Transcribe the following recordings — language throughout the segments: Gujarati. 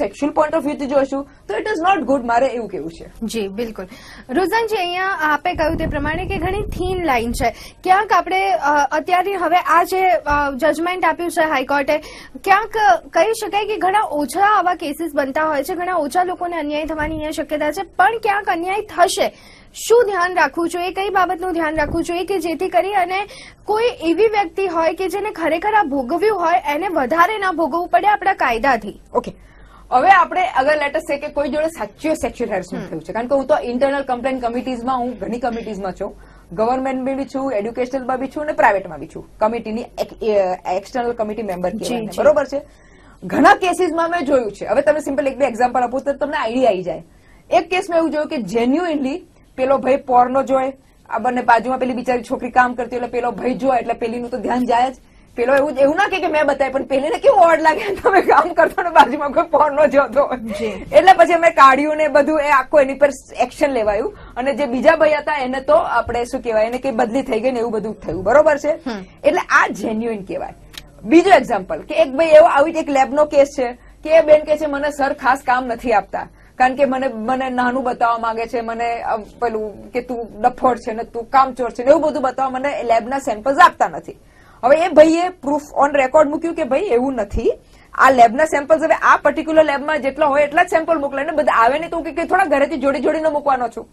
સેક્સ્યુઅલ પોઈન્ટ ઓફ વ્યૂથી જોશું તો ઇટ ઇઝ નોટ ગુડ મારે એવું કેવું છે. જી બિલકુલ. રુઝાનજી અહીંયા આપે કહ્યું તે પ્રમાણે કે ઘણી થીન લાઈન છે. ક્યાંક આપણે અત્યારે હવે આ જે જજમેન્ટ આપ્યું છે હાઈકોર્ટે ક્યાંક કહી શકાય કે ઘણા ઓછા આવા કેસીસ બનતા હોય છે ઘણા ઓછા લોકોને અન્યાય થવાની અહીંયા શક્યતા છે પણ ક્યાંક અન્યાય થશે. શું ધ્યાન રાખવું જોઈએ? કઈ બાબતનું ધ્યાન રાખવું જોઈએ કે જેથી કરી અને કોઈ એવી વ્યક્તિ હોય કે જેને ખરેખર આ ભોગવ્યું હોય એને વધારે ના ભોગવવું પડે આપણા કાયદાથી? ઓકે હવે આપણે અગર લેટર છે કે કોઈ જોડે સાચું સેક્સ્યુઅલ હેરેસમેન્ટ થયું છે. કારણ કે હું તો ઇન્ટરનલ કમ્પ્લેન કમિટીઝમાં હું ઘણી કમિટીઝમાં છું. ગવર્મેન્ટમાં બી છું એડ્યુકેશનલમાં બી છું અને પ્રાઇવેટમાં બી છું. કમિટીની એક્સટર્નલ કમિટી મેમ્બર. બરોબર છે? ઘણા કેસીસમાં મેં જોયું છે. હવે તમે સિમ્પલ એક બે એક્ઝામ્પલ આપો તો તમને આઈડિયા આવી જાય. એક કેસમાં એવું જોયું કે જેન્યુઇનલી પેલો ભાઈ પોર્નો જોય આ બંને બાજુમાં પેલી બિચારી છોકરી કામ કરતી એટલે પેલો ભાઈ જોય એટલે પેલીનું તો ધ્યાન જાય જ. પેલો એવું એવું ના કે મેં બતાવ્યું પણ પેલીને કેવું ઓડ લાગે? તમે કામ કરતો ને બાજુમાં કોઈ ફોન નો જતો એટલે પછી અમે કાઢ્યું ને બધું એ આખું એની પર એક્શન લેવાયું. અને જે બીજા ભાઈ હતા એને તો આપણે શું કહેવાય એને કઈ બદલી થઈ ગઈ ને એવું બધું થયું. બરોબર છે? એટલે આ જેન્યુઇન કહેવાય. બીજું એક્ઝામ્પલ કે એક ભાઈ એવો આવી એક લેબનો કેસ છે કે એ બેન કે છે મને સર ખાસ કામ નથી આપતા. કારણ કે મને મને નાનું બતાવવા માંગે છે મને પેલું કે તું ડફોડ છે ને તું કામચોર છે ને એવું બધું બતાવવા મને લેબના સેમ્પલ્સ આપતા નથી. હવે એ ભાઈએ પ્રૂફ ઓન રેકોર્ડ મૂક્યું કે ભાઈ એવું નથી. આ લેબના સેમ્પલ્સ હવે આ પર્ટિક્યુલર લેબમાં જેટલા હોય એટલા જ સેમ્પલ મોકલે ને બધા આવે ને તો કે થોડા ઘરેથી જોડી જોડીને મૂકવાનો છું.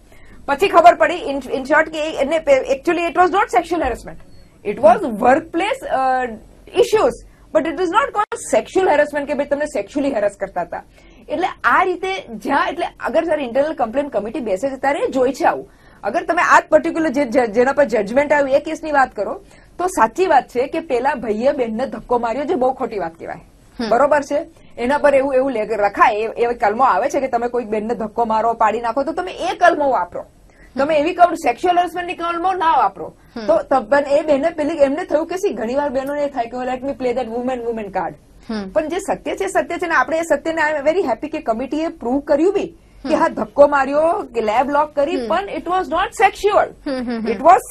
પછી ખબર પડી ઇન શોર્ટ કે એને actually it was not sexual harassment it was work place issues but it is not call sexual harassment કે ભાઈ તમને સેક્સ્યુઅલી હેરેસ કરતા હતા. એટલે આ રીતે જ્યાં, એટલે અગર જયારે ઇન્ટરનલ કમ્પ્લેન કમિટી બેસે છે ત્યારે જોઈ છે આવું. અગર તમે આ પર્ટિક્યુલર જેના પર જજમેન્ટ આવ્યું, એ કેસની વાત કરો તો સાચી વાત છે કે પેલા ભાઈએ બેનને ધક્કો માર્યો જે બહુ ખોટી વાત કહેવાય. બરોબર છે? એના પર એવું એવું રખાય. એ- કલમો આવે છે કે તમે કોઈ બેનને ધક્કો મારો પાડી નાખો તો તમે એ કલમો વાપરો. તમે એવી કહો સેક્સ્યુઅલ હરેસમેન્ટની કલમો ના વાપરો. તો પણ એ બેને પેલી એમને થયું કે સી ઘણીવાર બહેનોને એ થાય કે let me play that women women card પણ જે સત્ય છે સત્ય છે ને આપણે એ સત્યને આઈ એમ વેરી હેપી કે કમિટીએ પ્રૂવ કર્યું બી કે હા ધક્કો માર્યો કે લેબ લોક કરી પણ it was not sexual it was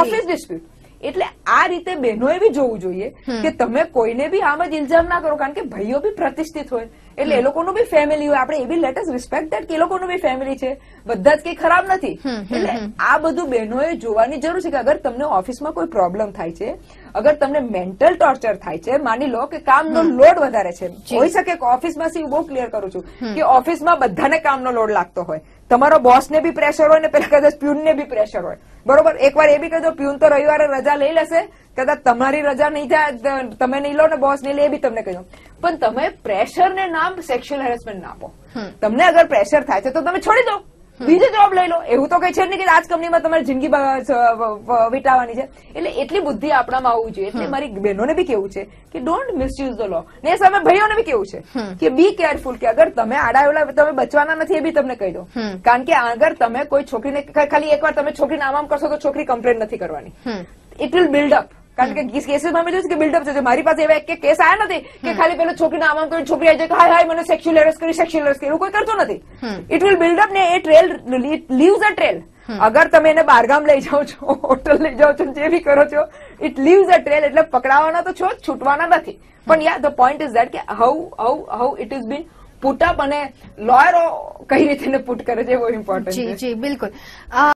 office dispute એટલે આ રીતે બહેનોએ બી જોવું જોઈએ કે તમે કોઈને બી આમ જ ઇલ્ઝામ ના કરો કારણ કે ભાઈઓ બી પ્રતિષ્ઠિત હોય. એટલે એ લોકોનું બી ફેમિલી હોય. આપણે એ બી લેટેસ્ટ રિસ્પેક્ટ દેટ કે એ લોકોનું બી ફેમિલી છે. બધા જ કઈ ખરાબ નથી. એટલે આ બધું બહેનોએ જોવાની જરૂર છે કે અગર તમને ઓફિસમાં કોઈ પ્રોબ્લેમ થાય છે અગર તમને મેન્ટલ ટોર્ચર થાય છે માની લો કે કામનો લોડ વધારે છે. હોઈ શકે કે ઓફિસમાંથી હું બહુ ક્લિયર કરું છું કે ઓફિસમાં બધાને કામનો લોડ લાગતો હોય. તમારો બોસને બી પ્રેશર હોય ને પેલા કદાચ પ્યુનને બી પ્રેશર હોય. બરોબર? એકવાર એ બી કહી દો પ્યુન તો રવિવારે રજા લઈ લેશે. કદાચ તમારી રજા નહીં થાય તમે નહીં લો ને બોસ નહીં લે એ બી તમને કહી દો પણ તમે પ્રેશર ને નામ સેક્સ્યુઅલ હેરેસમેન્ટ ના આપો. તમને અગર પ્રેશર થાય છે તો તમે છોડી દો. બીજો જોબ લઈ લો. એવું તો કઈ છે જ નહીં કે આજ કંપનીમાં તમારી જિંદગી વિટાવાની છે. એટલે એટલી બુદ્ધિ આપણામાં આવવું જોઈએ. એટલે મારી બહેનોને બી કેવું છે કે ડોન્ટ મિસયુઝ ધ લો ને સામે ભાઈઓને બી કેવું છે કે બી કેરફુલ કે અગર તમે આડાવેલા તમે બચવાના નથી એ બી તમને કહી દો કારણ કે અગર તમે કોઈ છોકરીને ખાલી એકવાર તમે છોકરીને આમ આમ કરશો તો છોકરી કમ્પ્લેન નથી કરવાની. ઇટ વિલ બિલ્ડ અપ કારણ કે કેસીસમાં મેં જોયું કે બિલ્ડઅપ છે મારી પાસે એવા એક કેસ આવ્યા નથી કે ખાલી પેલો છોકરીને આમાં કોઈ છોકરી આવી જાય હાય હાય મને સેક્સ્યુઅલ હેરસ કરી સેક્સ્યુઅલ હેરસ કરી. એવું કોઈ કરતું નથી. ઇટ વિલ બિલ્ડઅપ ને a trail leaves a trail અગર તમે એને બારગામ લઈ જાઓ છો હોટલ લઈ જાઓ છો જે બી કરો છો ઇટ લીવ્સ અ ટ્રેલ એટલે પકડાવાના તો છો છૂટવાના નથી. પણ yeah the point is that કે how how how it is been put up અને લોયરો કઈ રીતે પુટ કરે છે એ બહુ ઇમ્પોર્ટન્ટ જી છે. જી બિલકુલ.